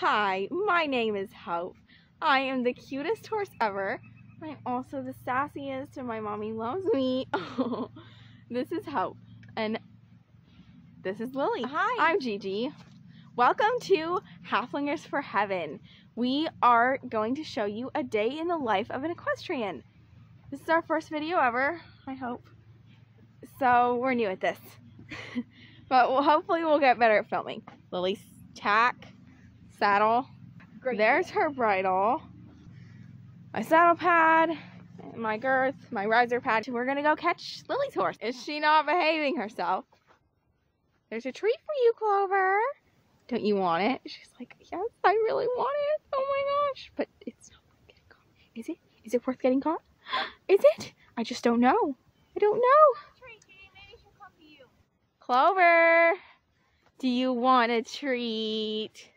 Hi, my name is Hope. I am the cutest horse ever. I'm also the sassiest, and my mommy loves me. this is Hope, and this is Lily. Hi. I'm Gigi. Welcome to Haflingers for Heaven. We are going to show you a day in the life of an equestrian. This is our first video ever, I hope. So we're new at this. but we'll, hopefully we'll get better at filming. Lily's tack, saddle. Great. There's her bridle. My saddle pad, my girth, my riser pad. We're gonna go catch Lily's horse. Is she not behaving herself? There's a treat for you, Clover. Don't you want it? She's like, yes, I really want it. Oh my gosh. But it's not worth getting caught. Is it? Is it worth getting caught? Is it? I just don't know. I don't know. Clover, do you want a treat?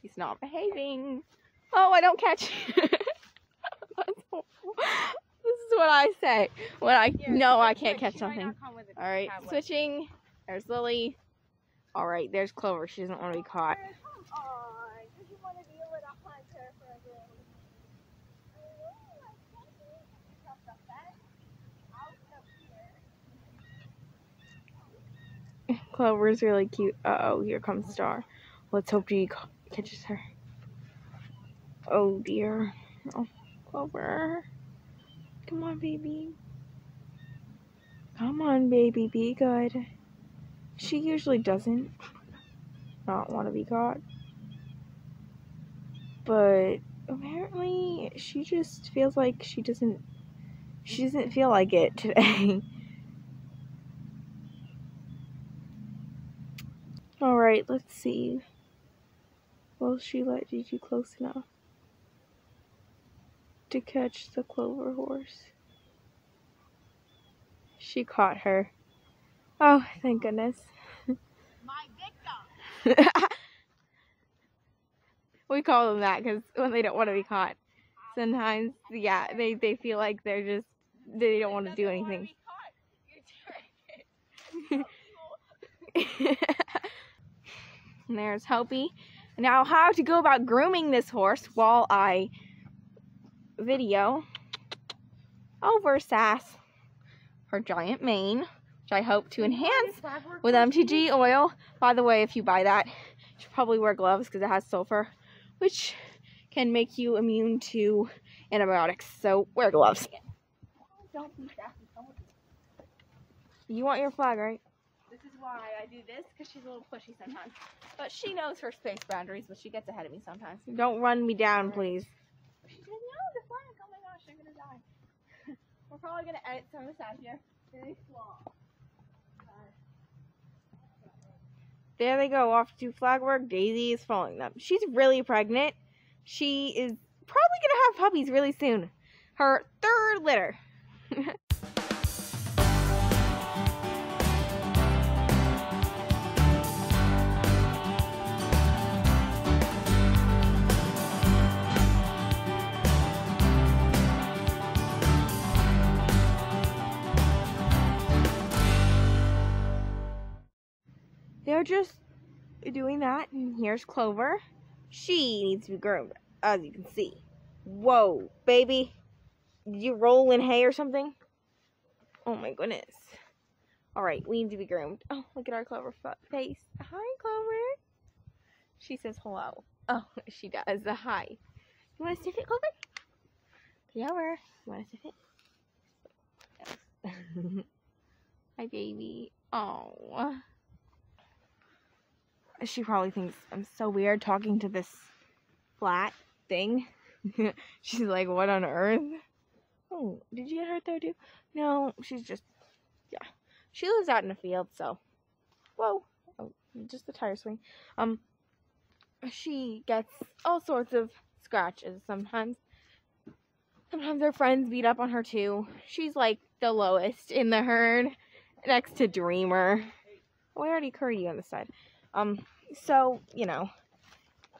She's not behaving. Oh, I don't catch. this is what I say when I know I can't catch something. All right, switching. There's Lily. All right, there's Clover. She doesn't want to be caught. Clover's really cute. Uh oh, here comes Star. Let's hope she catches her. Oh dear. Oh, Clover. Come on, baby. Come on, baby. Be good. She usually doesn't not want to be caught. But apparently she just feels like she doesn't she doesn't feel like it today. Alright, let's see. Will she let Gigi close enough to catch the clover horse? She caught her. Oh, thank goodness. My victim. we call them that because when they don't want to be caught, sometimes, yeah, they, they feel like they're just, they don't want to do anything. there's Hopi. Now, how to go about grooming this horse while I video over Sass, her giant mane, which I hope to enhance with MTG oil. By the way, if you buy that, you should probably wear gloves because it has sulfur, which can make you immune to antibiotics. So wear gloves. Don't be sassy. Don't be- You want your flag, right? Why I do this because she's a little pushy sometimes. But she knows her space boundaries, but she gets ahead of me sometimes. Don't run me down, please. She said, no, the flag. Oh my gosh, I'm gonna die. We're probably gonna edit some of this out here. Very small. There they go, off to flag work. Daisy is following them. She's really pregnant. She is probably gonna have puppies really soon. Her third litter. They're just doing that, and here's Clover. She needs to be groomed, as you can see. Whoa, baby. Did you roll in hay or something? Oh my goodness. Alright, we need to be groomed. Oh, look at our Clover face. Hi, Clover. She says hello. Oh, she does. A hi. You want to sniff it, Clover? Clover, you want to sniff it? Hi, baby. Oh. She probably thinks I'm so weird talking to this flat thing. she's like, what on earth? Oh, did you get hurt there too? No, she's just, yeah. She lives out in the field, so. Whoa. Oh, just the tire swing. Um, she gets all sorts of scratches sometimes. Sometimes her friends beat up on her too. She's like the lowest in the herd, next to Dreamer. Oh, I already curried you on the side. Um, so, you know,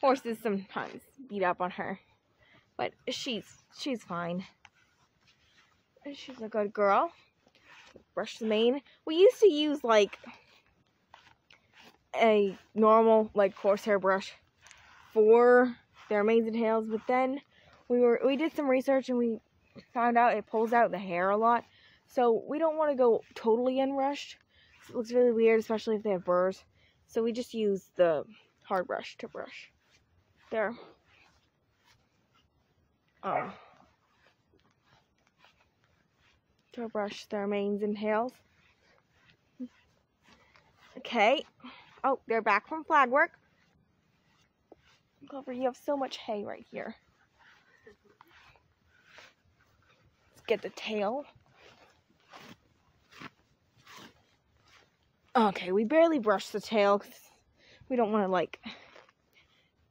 horses sometimes beat up on her. But she's she's fine. She's a good girl. Brush the mane. We used to use like a normal like horsehair brush for their manes and tails, but then we were we did some research and we found out it pulls out the hair a lot. So we don't want to go totally unbrushed. It looks really weird, especially if they have burrs. So we just use the hard brush to brush There. um, to brush their manes and tails. Okay. Oh, they're back from flag work. Clover, you have so much hay right here. Let's get the tail. Okay, we barely brushed the tail we don't want to like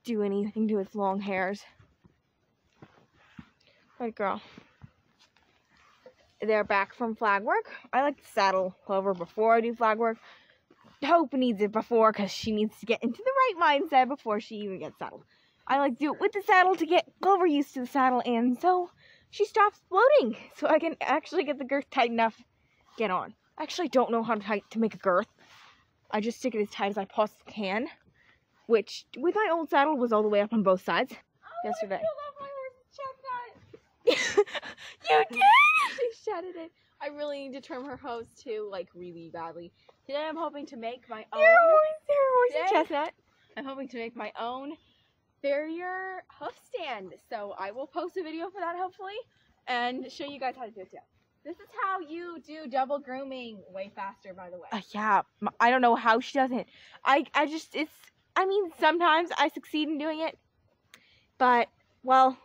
do anything to its long hairs. Good girl. They're back from flag work. I like to saddle Clover before I do flag work. Hope needs it before because she needs to get into the right mindset before she even gets saddled. I like to do it with the saddle to get Clover used to the saddle and so she stops floating so I can actually get the girth tight enough get on. I actually don't know how tight, to make a girth. I just stick it as tight as I possibly can, which with my old saddle was all the way up on both sides oh, yesterday. you did? she shedded it. I really need to trim her hose too, like really badly. Today I'm hoping to make my own. Your horse, your horse chestnut. I'm hoping to make my own farrier hoof stand. So I will post a video for that hopefully and show you guys how to do it too. This is how you do double grooming way faster, by the way. Uh, yeah, I don't know how she does it. I, I just, it's, I mean, sometimes I succeed in doing it, but, well,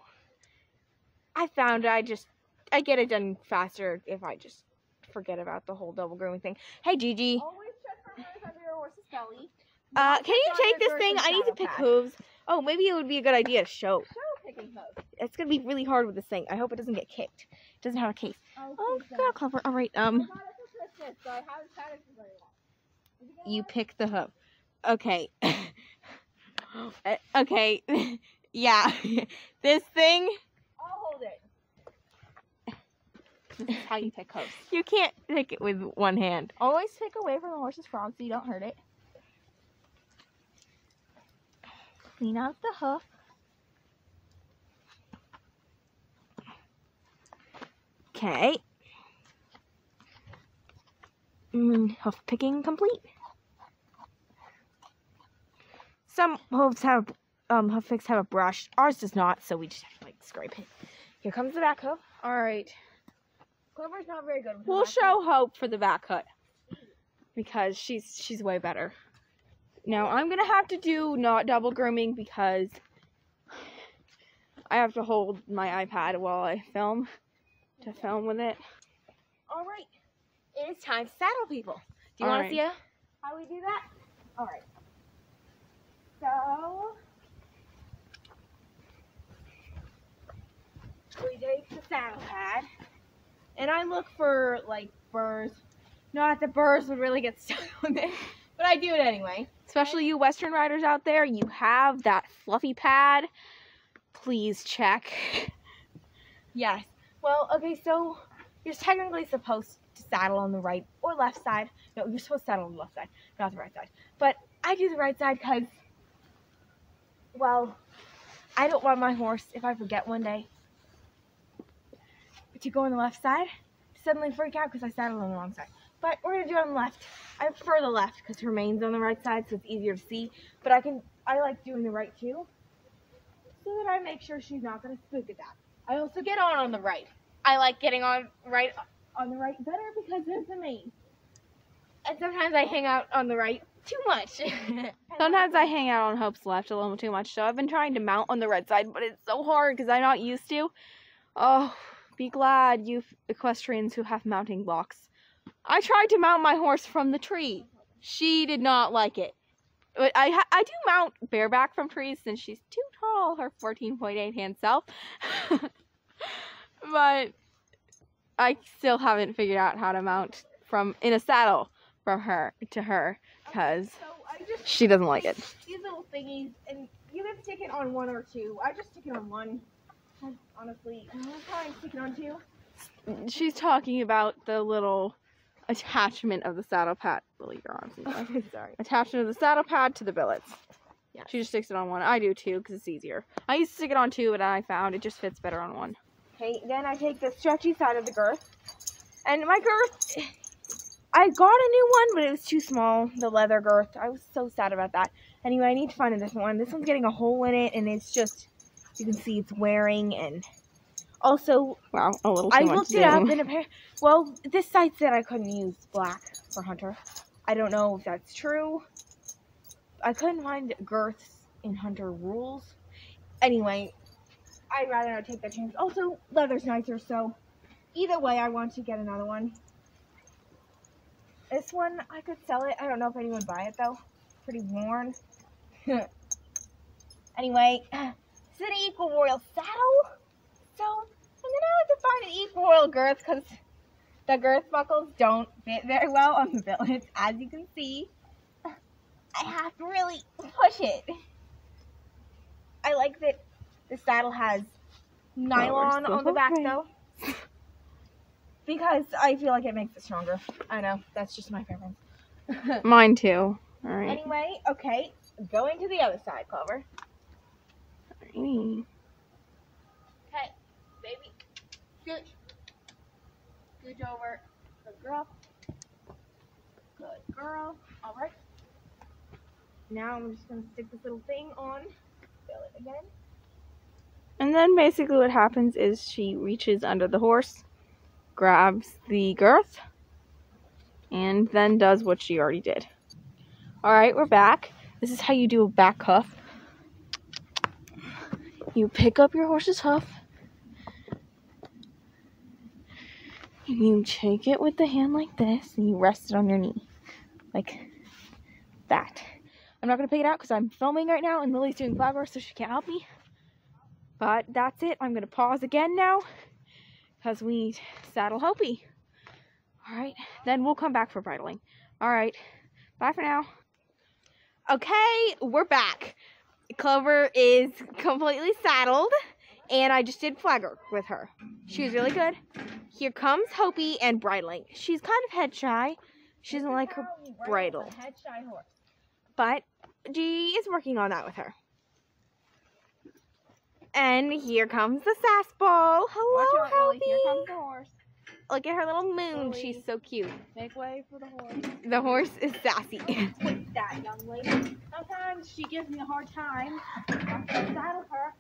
I found I just, I get it done faster if I just forget about the whole double grooming thing. Hey, Gigi, Always check for hooves under your horse's belly. uh, can you take this thing? I need to pick hooves. Oh, maybe it would be a good idea to show. Show picking hooves. It's gonna be really hard with this thing. I hope it doesn't get kicked. It doesn't have a case. Oh, okay, good, clever. All right, um. I got it for Christmas, so I haven't had it for very long. Is it gonna You work? pick the hoof. Okay. Uh, okay. yeah. this thing, I'll hold it. This is how you pick hooves. you can't pick it with one hand. Always pick away from the horse's frog so you don't hurt it. Clean out the hoof. Okay. Mm, hoof picking complete. Some hooves have um hoof picks have a brush. Ours does not, so we just have to like scrape it. Here comes the back hoof. All right. Clover's not very good with We'll show Hope for the back hook because she's she's way better. Now I'm gonna have to do not double grooming because I have to hold my iPad while I film to film with it. All right, it is time to saddle people. Do you want right. to see a, how we do that? All right. So we take the saddle pad, and I look for like burrs. Not that the burrs would really get stuck on it, but I do it anyway. Especially you Western riders out there, you have that fluffy pad. Please check. yes. Well, okay, so you're technically supposed to saddle on the right or left side. No, you're supposed to saddle on the left side, not the right side. But I do the right side because, well, I don't want my horse, if I forget one day, but to go on the left side, suddenly freak out because I saddled on the wrong side. But we're gonna do it on the left. I prefer the left because her mane's on the right side, so it's easier to see. But I can, I like doing the right too, so that I make sure she's not gonna spook at that. I also get on on the right. I like getting on right on the right better because it's mane. And sometimes I hang out on the right too much. Sometimes I hang out on Hope's left a little too much, so I've been trying to mount on the red side, but it's so hard because I'm not used to. Oh, be glad, you equestrians who have mounting blocks. I tried to mount my horse from the tree. She did not like it. But I I do mount bareback from trees since she's too tall, her 14.8 hand self. but I still haven't figured out how to mount from in a saddle from her to her because so she doesn't like it. these little thingies, and you can stick it on one or two. I just stick it on one. Honestly, I'm probably stick it on two. She's talking about the little attachment of the saddle pad. Really, your arms. stuff. Sorry. attachment of the saddle pad to the billets. Yeah. She just sticks it on one. I do too because it's easier. I used to stick it on two, but I found it just fits better on one. Okay, then I take the stretchy side of the girth. And my girth, I got a new one, but it was too small, the leather girth. I was so sad about that. Anyway, I need to find a different one. This one's getting a hole in it, and it's just, you can see it's wearing. And also, Wow, a little too I looked it up, and apparently, well, this site said I couldn't use black for Hunter. I don't know if that's true. I couldn't find girths in Hunter rules. Anyway, I'd rather not take that chance. Also, leather's nicer, so either way, I want to get another one. This one, I could sell it. I don't know if anyone would buy it though. Pretty worn. anyway, it's an Equiroyal saddle. So I'm gonna have to find an Equiroyal girth because the girth buckles don't fit very well on the billets, as you can see. I have to really push it. I like that the saddle has nylon still on the back though. Because I feel like it makes it stronger. I know, that's just my preference. Mine too. All right. anyway, okay, going to the other side, Clover. Alrighty. Okay, baby. Scooch. Scooch over. Good girl. Good girl. Alright. Now I'm just gonna stick this little thing on. Fill it again. And then basically what happens is she reaches under the horse, grabs the girth, and then does what she already did. Alright, we're back. This is how you do a back cuff. You pick up your horse's hoof. And you take it with the hand like this, and you rest it on your knee. Like that. I'm not going to pick it out because I'm filming right now, and Lily's doing flowers, so she can't help me. But that's it. I'm going to pause again now because we need saddle Hopi. All right. Then we'll come back for bridling. All right. Bye for now. Okay, we're back. Clover is completely saddled, and I just did flagger with her. She was really good. Here comes Hopi and bridling. She's kind of head shy. She doesn't like her bridle. Head shy horse. but G is working on that with her. And here comes the sass ball. Hello, Watch out, Lily. Here comes the horse. Look at her little moon. Lily. She's so cute. Make way for the horse. The horse is sassy. Twist that, young lady. Sometimes she gives me a hard time. I have to saddle her.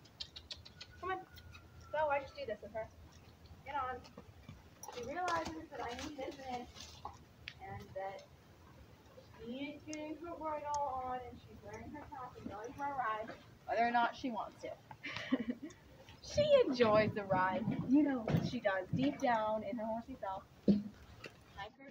Come on. So I just do this with her. Get on. She realizes that I need business and that she is getting her bridle on and she's wearing her top and going for a ride, whether or not she wants to. she enjoys the ride. You know what she does deep down in her horsey self.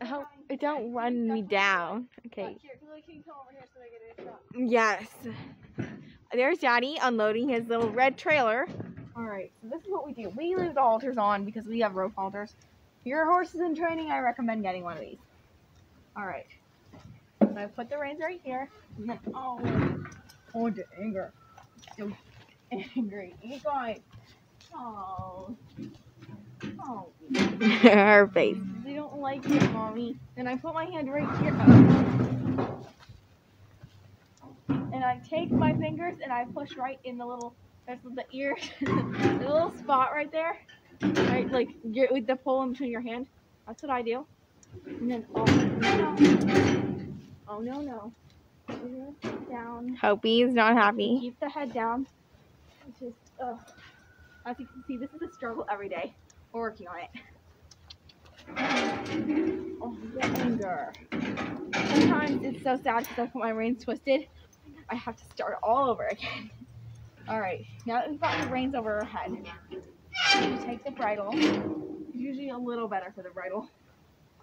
Her Oh, don't run me down. Okay. Look, here, Lily, can you come over here so I get a shot? Yes. There's Daddy unloading his little red trailer. Alright, so this is what we do. We leave the halters on because we have rope halters. If your horse is in training, I recommend getting one of these. Alright. So I put the reins right here. And then, oh, the anger. So angry. You guys. Oh. Oh. Her face. They don't like it, mommy. Then I put my hand right here. And I take my fingers and I push right in the little, that's the ear, the little spot right there. Right, like you're, with the pole in between your hand. That's what I do. And then, oh no, no. Oh no, no. Here, Down. Hopi's not happy. Keep the head down. It's just, ugh. As you can see, this is a struggle every day. We're working on it. Oh, the anger. Sometimes it's so sad because I put my reins twisted. I have to start all over again. Alright, now that we've got the reins over our head, you take the bridle. It's usually a little better for the bridle.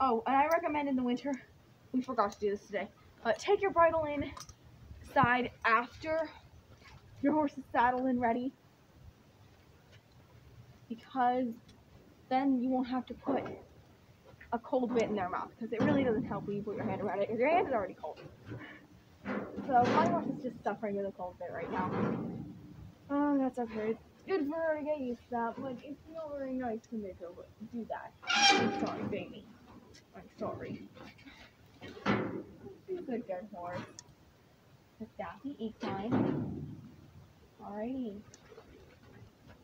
Oh, and I recommend in the winter, we forgot to do this today, uh, take your bridle in side after your horse is saddled and ready because then you won't have to put a cold bit in their mouth because it really doesn't help when you put your hand around it because your hand is already cold. So my horse is just suffering with a cold bit right now. Oh, that's okay. It's good for her to get used to that, but it's not very nice to make her do that. I'm sorry, baby. I'm sorry. A good horse. the Daffy equine. Alrighty.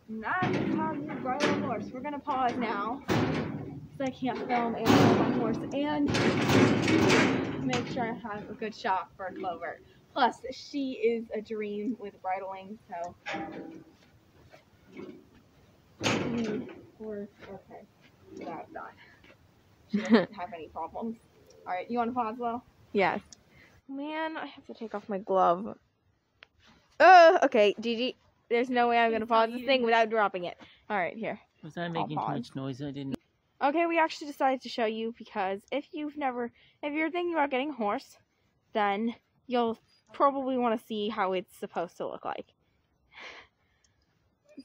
Now come on, you bridle horse. We're gonna pause now. Because I can't film and hold my horse and make sure I have a good shot for Clover. Plus, she is a dream with bridling, so. Mm, We're okay that. She doesn't have any problems. Alright, you want to pause, Will? Yes. Man, I have to take off my glove. Oh, okay, Gigi. There's no way I'm gonna pause not this thing without dropping it. All right, here. Was I making too much noise? I didn't. Okay, we actually decided to show you because if you've never, if you're thinking about getting a horse, then you'll probably want to see how it's supposed to look like.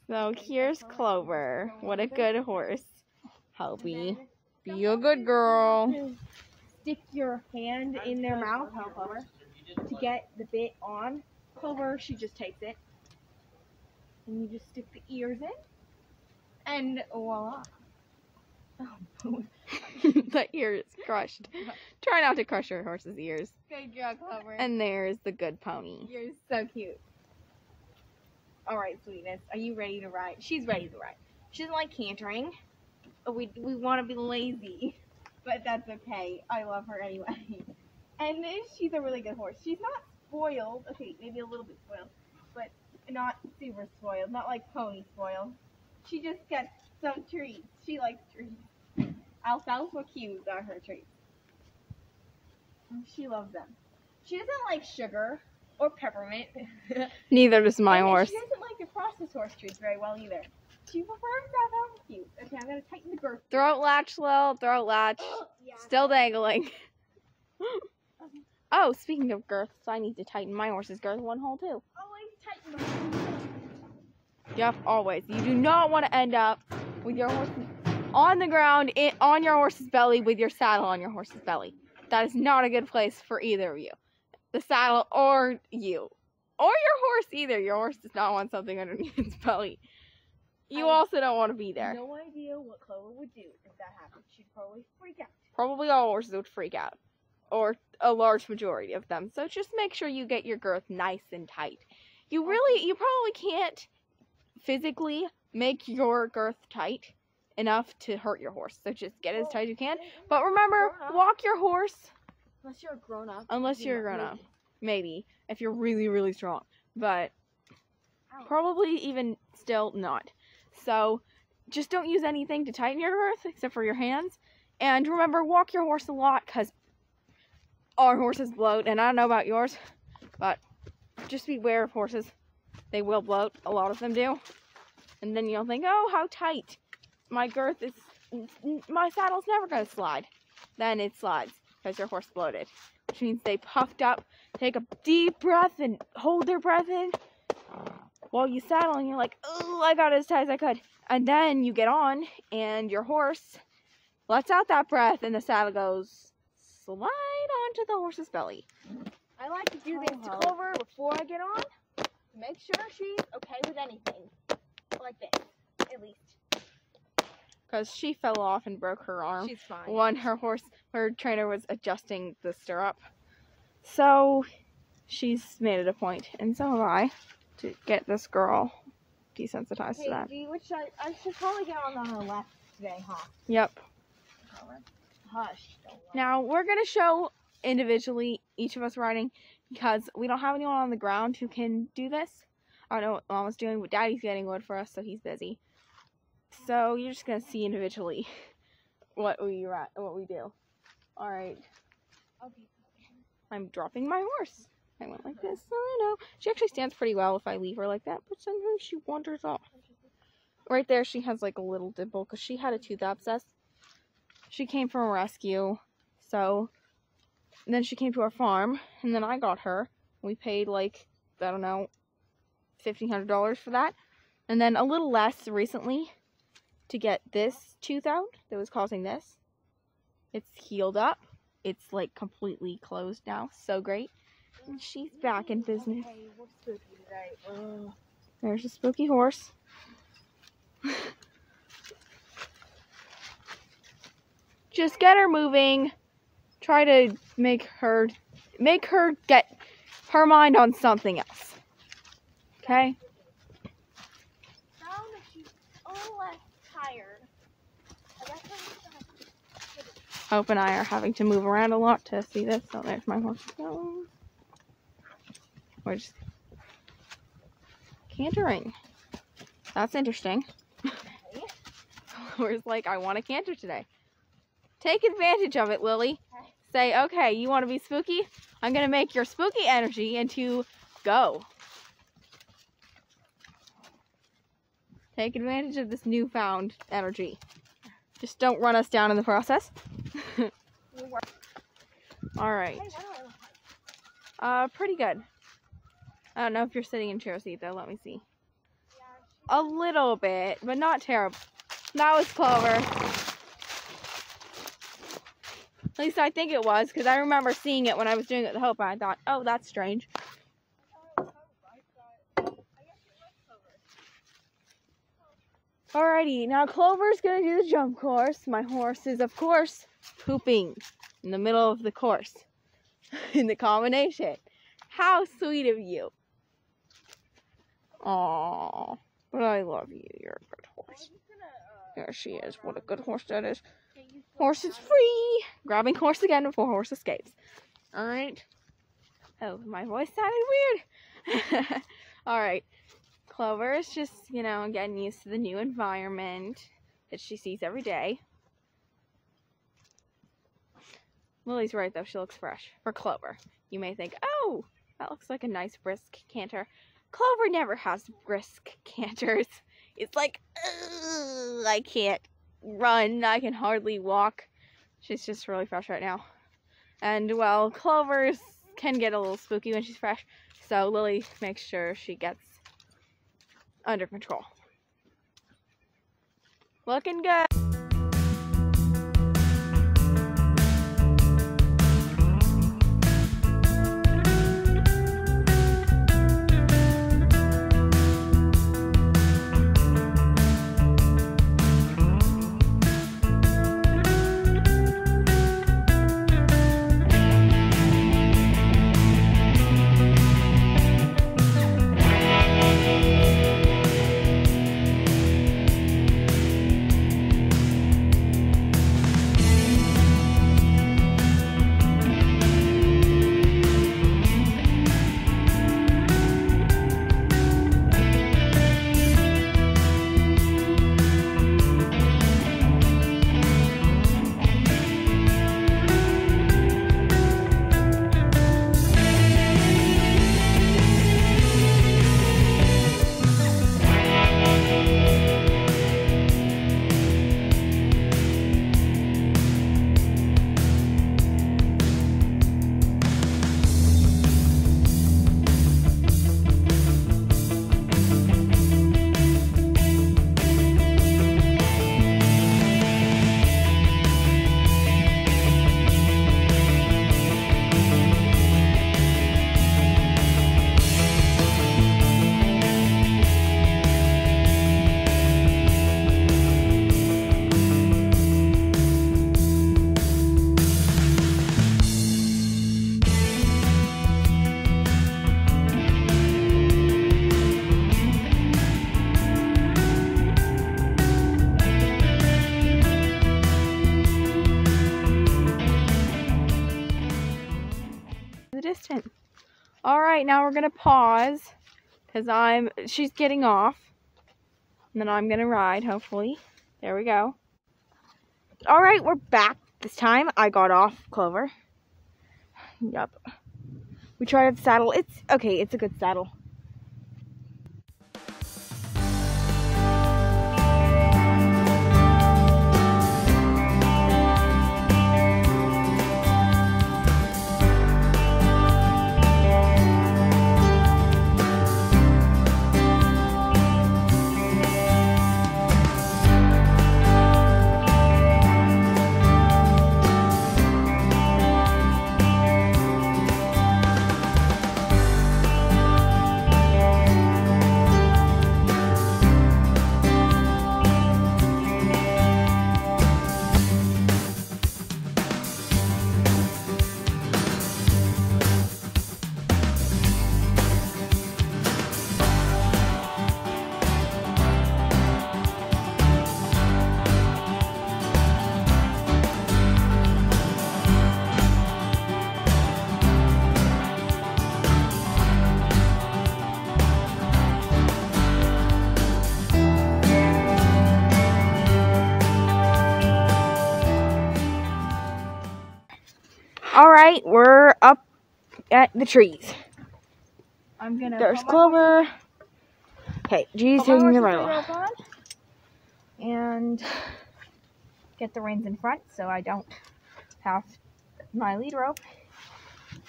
So here's Clover. What a good horse. Helpy. Be a good girl. Stick your hand in their mouth, how Clover, to get the bit on. Clover, she just takes it. And you just stick the ears in. And voila. Oh, the ear is crushed. Try not to crush your horse's ears. Good job, Clover. And there's the good pony. You're so cute. All right, sweetness. Are you ready to ride? She's ready to ride. She doesn't like cantering. We we want to be lazy, but that's okay. I love her anyway. And she's a really good horse. She's not spoiled. Okay, maybe a little bit spoiled, but not super spoiled. Not like pony spoiled. She just gets some treats. She likes treats. Alfalfa cubes are her treats. She loves them. She doesn't like sugar or peppermint. Neither does my And horse. She doesn't like the processed horse treats very well either. She prefers alfalfa cubes. Okay, I'm gonna tighten the girth. Throat latch, Lil. Throat latch. yeah. Still dangling. oh, speaking of girths, I need to tighten my horse's girth one hole too. Always tighten the Yep, always. You do not want to end up with your horse on the ground in, on your horse's belly with your saddle on your horse's belly. That is not a good place for either of you. The saddle or you. Or your horse either. Your horse does not want something underneath its belly. You I- also don't want to be there. No idea what Clover would do if that happened. She'd probably freak out. Probably all horses would freak out. Or a large majority of them. So just make sure you get your girth nice and tight. You really, you probably can't physically make your girth tight enough to hurt your horse. So just get as tight as you can. But remember, walk your horse Unless you're a grown up. unless you're a grown up. Maybe. If you're really, really strong. But probably even still not. So just don't use anything to tighten your girth except for your hands. And remember, walk your horse a lot because our horses bloat. And I don't know about yours, but just beware of horses. They will bloat. A lot of them do. And then you'll think, oh, how tight. My girth is, my saddle's never going to slide. Then it slides because your horse bloated. Which means they puffed up, take a deep breath, and hold their breath in while you saddle and you're like, oh, I got it as tight as I could. And then you get on and your horse lets out that breath and the saddle goes slide onto the horse's belly. I like to do oh, this to Oh. Clover before I get on to make sure she's okay with anything. Like this, at least. Because she fell off and broke her arm She's fine. when her horse, her trainer was adjusting the stirrup. So she's made it a point, and so have I, to get this girl desensitized to that. G, which I, I should probably get on her left today, huh? Yep. Hush. Now we're gonna show individually each of us riding because we don't have anyone on the ground who can do this. Oh, I don't know what Mama's doing, but Daddy's getting wood for us, so he's busy. So you're just gonna see individually what we what we do. All right, Okay. I'm dropping my horse. I went like this. So I know she actually stands pretty well if I leave her like that, but sometimes she wanders off. Right there, she has like a little dimple because she had a tooth abscess. She came from a rescue, so then she came to our farm, and then I got her. We paid like I don't know, fifteen hundred dollars for that, and then a little less recently to get this tooth out that was causing this. It's healed up. It's like completely closed now. So great. She's back in business. Okay, we're spooky today. Ugh. There's a spooky horse. Just get her moving. Try to make her make her get her mind on something else. Okay? Now that she's a little less tired, I guess I'm gonna Hope and I are having to move around a lot to see this. Oh, there's my horse. Oh. We're just cantering. That's interesting. Where's like, I want to canter today. Take advantage of it, Lily. Say, okay, you want to be spooky? I'm going to make your spooky energy into go. Take advantage of this newfound energy. Just don't run us down in the process. All right. Uh, pretty good. I don't know if you're sitting in chair seat though. Let me see. A little bit, but not terrible. That was Clover. At least I think it was, because I remember seeing it when I was doing it with Hope, and I thought, oh, that's strange. Alrighty, now Clover's gonna do the jump course. My horse is, of course, pooping in the middle of the course in the combination. How sweet of you. Aww, but I love you. You're a good horse. There she is. What a good horse that is. Horse is free. Grabbing horse again before horse escapes. Alright. Oh, my voice sounded weird. Alright. Clover is just, you know, getting used to the new environment that she sees every day. Lily's right, though. She looks fresh. For Clover. You may think, oh, that looks like a nice brisk canter. Clover never has brisk canters. It's like, "Ugh, I can't run. I can hardly walk. She's just really fresh right now. And, well, Clover's can get a little spooky when she's fresh. So Lily makes sure she gets under control. Looking good. Right, now we're gonna pause because I'm she's getting off, and then I'm gonna ride. Hopefully, there we go. All right, we're back. This time I got off Clover. Yep. We tried the saddle. It's okay. It's a good saddle. Right, we're up at the trees. I'm gonna. There's Clover. Okay, G's taking the horse's bridle. rope on and get the reins in front so I don't have my lead rope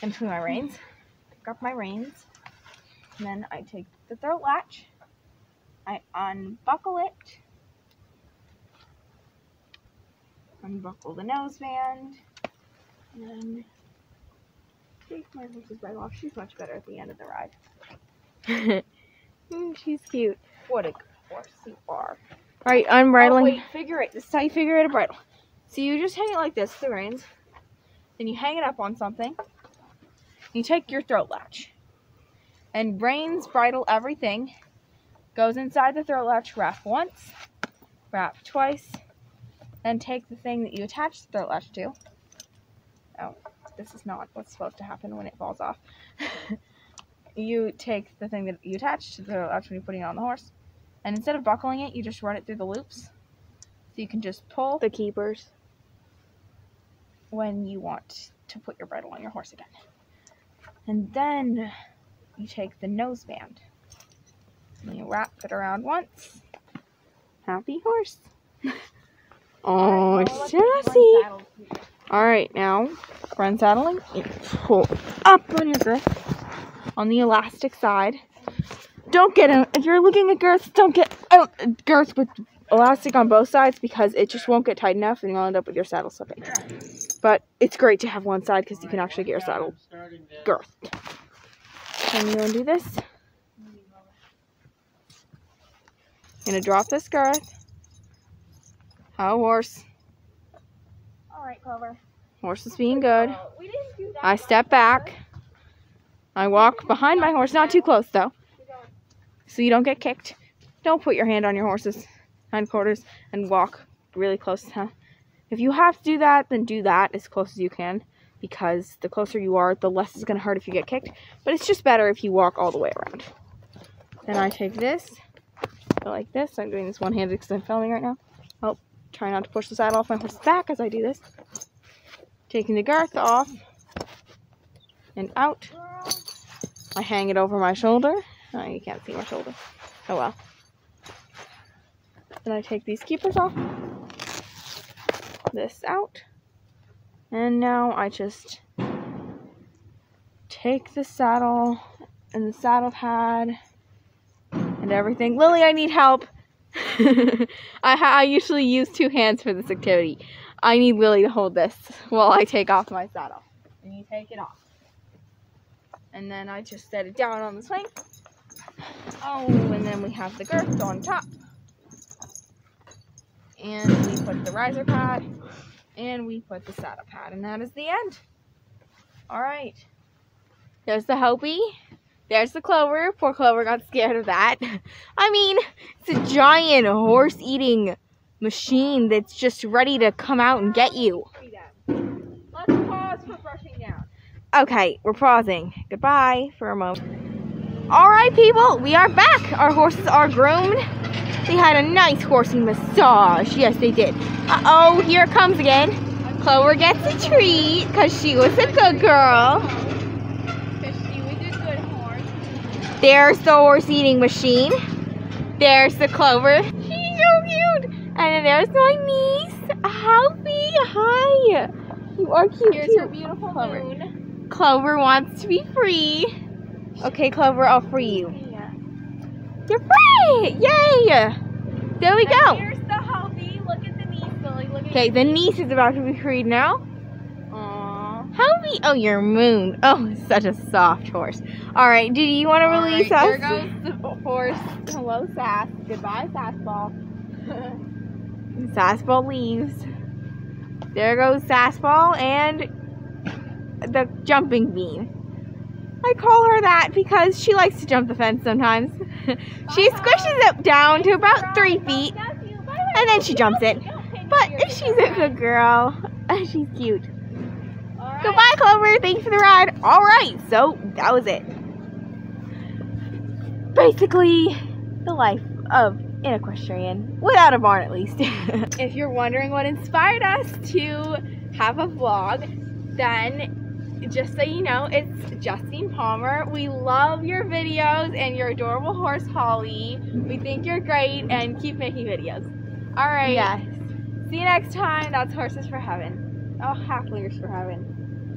in between my reins. Pick up my reins, and then I take the throat latch, I unbuckle it, unbuckle the noseband, and then take my horse's bridle off. She's much better at the end of the ride. Mm, She's cute. What a good horse you are. All right, Oh, unbridling. wait, figure eight. This is how you figure eight a bridle. So you just hang it like this, the reins. Then you hang it up on something. You take your throat latch. And reins, bridle, everything goes inside the throat latch. Wrap once, wrap twice. Then take the thing that you attach the throat latch to. Oh, this is not what's supposed to happen when it falls off. you take the thing that you attach to the when you're putting it on the horse. And instead of buckling it, you just run it through the loops. So you can just pull The keepers. when you want to put your bridle on your horse again. And then you take the noseband and you wrap it around once. Happy horse. oh, sassy. All right, now front saddling. Pull up on your girth on the elastic side. Don't get a, if you're looking at girths, don't get a girth with elastic on both sides because it just won't get tight enough and you'll end up with your saddle slipping. But it's great to have one side because you can actually get your saddle girth. And you undo this. Gonna drop this girth. How horse? All right, Clover. Horse is being good. Uh, we didn't do that I step back. I walk behind my horse, not too close though, so you don't get kicked. Don't put your hand on your horse's hindquarters and walk really close. Huh? If you have to do that, then do that as close as you can because the closer you are, the less it's going to hurt if you get kicked. But it's just better if you walk all the way around. Then I take this, go like this. I'm doing this one-handed because I'm filming right now. Oh, try not to push the saddle off my horse's back as I do this. Taking the girth off and out. I hang it over my shoulder. Oh, you can't see my shoulder. Oh well. Then I take these keepers off. This out. And now I just take the saddle and the saddle pad and everything. Lily, I need help. I, I usually use two hands for this activity. I need Lily to hold this while I take off my saddle. And you take it off. And then I just set it down on the swing. Oh, and then we have the girth on top. And we put the riser pad. And we put the saddle pad. And that is the end. Alright. There's the Hopi. There's the Clover. Poor Clover got scared of that. I mean, it's a giant horse eating machine that's just ready to come out and get you. Let's pause for brushing down. Okay, we're pausing. Goodbye for a moment. All right, people, we are back. Our horses are groomed. They had a nice horsey massage. Yes, they did. Uh-oh, here it comes again. Clover gets a treat because she was a good girl. Because she was a good horse. There's the horse eating machine. There's the Clover. She's so cute. And then there's my niece, Hoppy. Hi. You are cute. Here's too. her beautiful Clover. moon. Clover wants to be free. Okay, Clover, I'll free you. Yeah. You're free! Yay! There we And go. Here's the. Look at the niece. Look at Okay, the niece is about to be freed now. How we? Oh, your moon. Oh, such a soft horse. All right, do you want to release Alright, us? There goes the horse. Hello, Sass. Goodbye, Sassball. Sassball leaves. There goes Sassball and the jumping bean. I call her that because she likes to jump the fence sometimes. she uh-huh. squishes it down to about three feet, and then she jumps it. But she's a good girl. She's cute. Goodbye, Clover. Thank you for the ride. All right, so that was it. Basically, the life of an equestrian without a barn, at least. if you're wondering what inspired us to have a vlog, then just so you know, it's Justine Palmer. We love your videos and your adorable horse, Holly. We think you're great and keep making videos. All right. Yes. See you next time. That's Horses for Heaven. Oh, Haflingers for Heaven.